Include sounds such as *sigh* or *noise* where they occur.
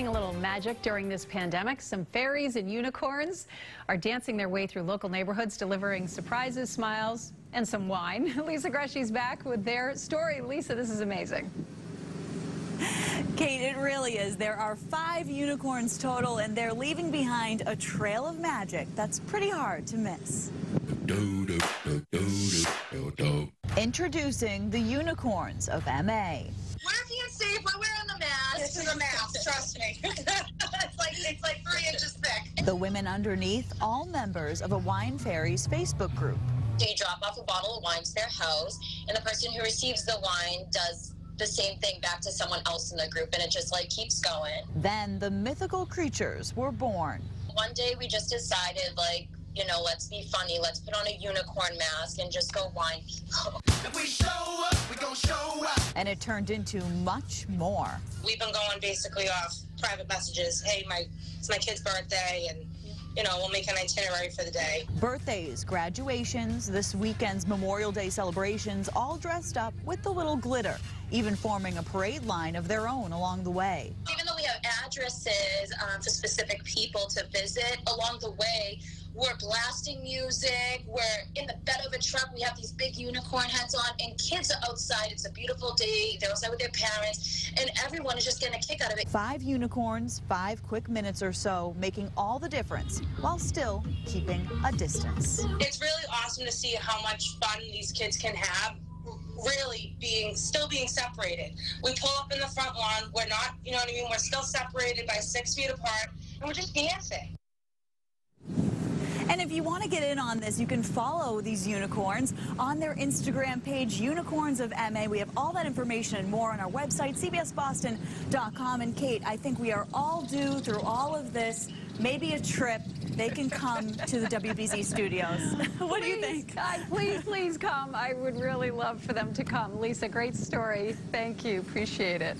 spreading a little magic during this pandemic. Some fairies and unicorns are dancing their way through local neighborhoods, delivering surprises, smiles, and some wine. *laughs* Lisa Gresci's back with their story. Lisa, this is amazing. Kate, it really is. There are five unicorns total, and they're leaving behind a trail of magic that's pretty hard to miss. Introducing the unicorns of MA. We're being safe. We're wearing the mask. This is a mask, trust me. *laughs* it's like it's like three inches thick. The women underneath, all members of a Wine Fairies Facebook group. They drop off a bottle of wine to their house, and the person who receives the wine does the same thing back to someone else in the group, and it just like keeps going. Then the mythical creatures were born. One day we just decided like you know, let's be funny. Let's put on a unicorn mask and just go wine people. *laughs* And it turned into much more. We've been going basically off private messages. Hey, my it's my kid's birthday, and you know, we'll make an itinerary for the day. Birthdays, graduations, this weekend's Memorial Day celebrations, all dressed up with a little glitter, even forming a parade line of their own along the way. Even though we have addresses um, for specific people to visit along the way, we're blasting music. We're in the bed of a truck. We have these big unicorn hats on, and kids are outside. It's a beautiful day. They're outside with their parents, and everyone is just getting a kick out of it. Five unicorns, five quick minutes or so, making all the difference while still keeping a distance. It's really awesome to see how much fun these kids can have really being still being separated. We pull up in the front lawn. We're not, you know what I mean? We're still separated by six feet apart, and we're just dancing. And if you want to get in on this, you can follow these unicorns on their Instagram page, Unicorns of MA. We have all that information and more on our website, cbsboston.com. And Kate, I think we are all due through all of this, maybe a trip. They can come to the WBZ studios. *laughs* what please, do you think? God, please, please come. I would really love for them to come. Lisa, great story. Thank you. Appreciate it.